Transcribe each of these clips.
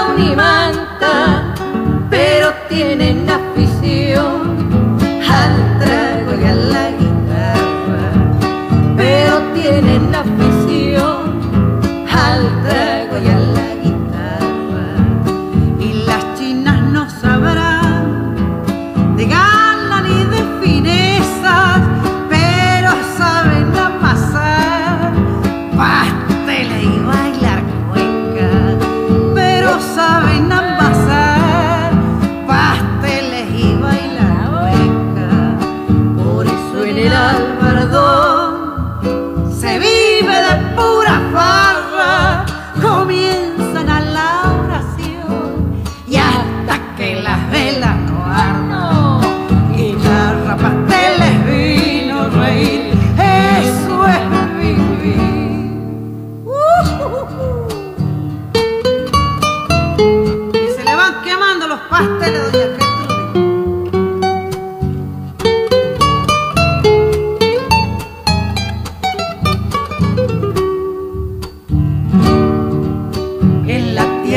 送你们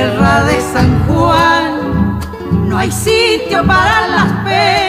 tierra de San Juan no hay sitio para las penas.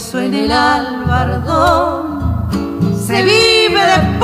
suene el albardón, se vive de